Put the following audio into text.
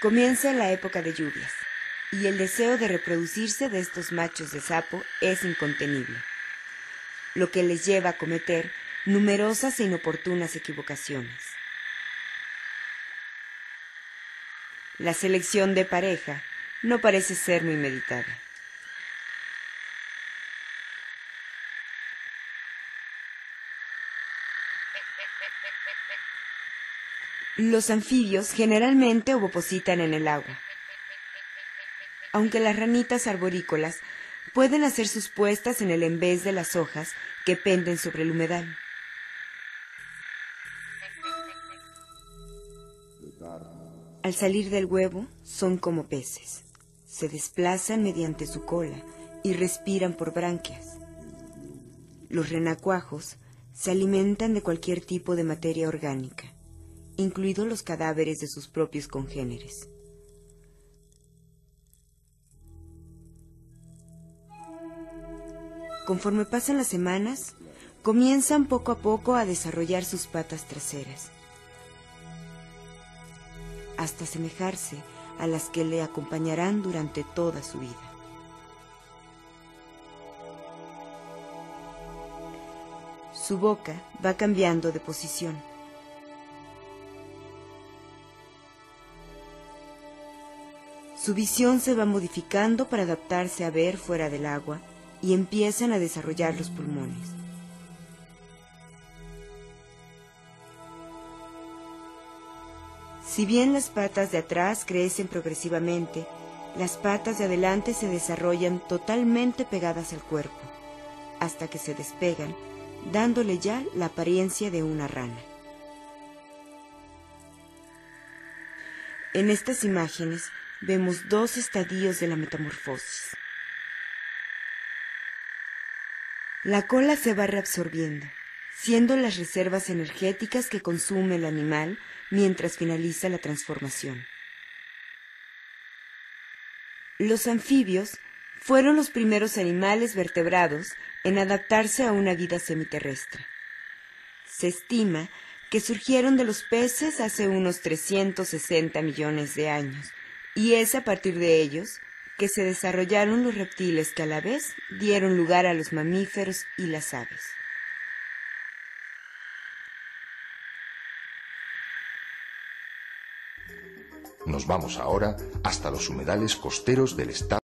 Comienza la época de lluvias y el deseo de reproducirse de estos machos de sapo es incontenible, lo que les lleva a cometer numerosas e inoportunas equivocaciones. La selección de pareja no parece ser muy meditada. Los anfibios generalmente ovopositan en el agua, aunque las ranitas arborícolas pueden hacer sus puestas en el envés de las hojas que penden sobre el humedal. Al salir del huevo son como peces. Se desplazan mediante su cola y respiran por branquias. Los renacuajos se alimentan de cualquier tipo de materia orgánica, incluidos los cadáveres de sus propios congéneres. Conforme pasan las semanas, comienzan poco a poco a desarrollar sus patas traseras, hasta asemejarse a las que le acompañarán durante toda su vida. Su boca va cambiando de posición. Su visión se va modificando para adaptarse a ver fuera del agua y empiezan a desarrollar los pulmones. Si bien las patas de atrás crecen progresivamente, las patas de adelante se desarrollan totalmente pegadas al cuerpo, hasta que se despegan, dándole ya la apariencia de una rana. En estas imágenes vemos dos estadios de la metamorfosis. La cola se va reabsorbiendo, siendo las reservas energéticas que consume el animal mientras finaliza la transformación. Los anfibios fueron los primeros animales vertebrados en adaptarse a una vida semiterrestre. Se estima que surgieron de los peces hace unos 360 millones de años, y es a partir de ellos que se desarrollaron los reptiles que a la vez dieron lugar a los mamíferos y las aves. Nos vamos ahora hasta los humedales costeros del estado.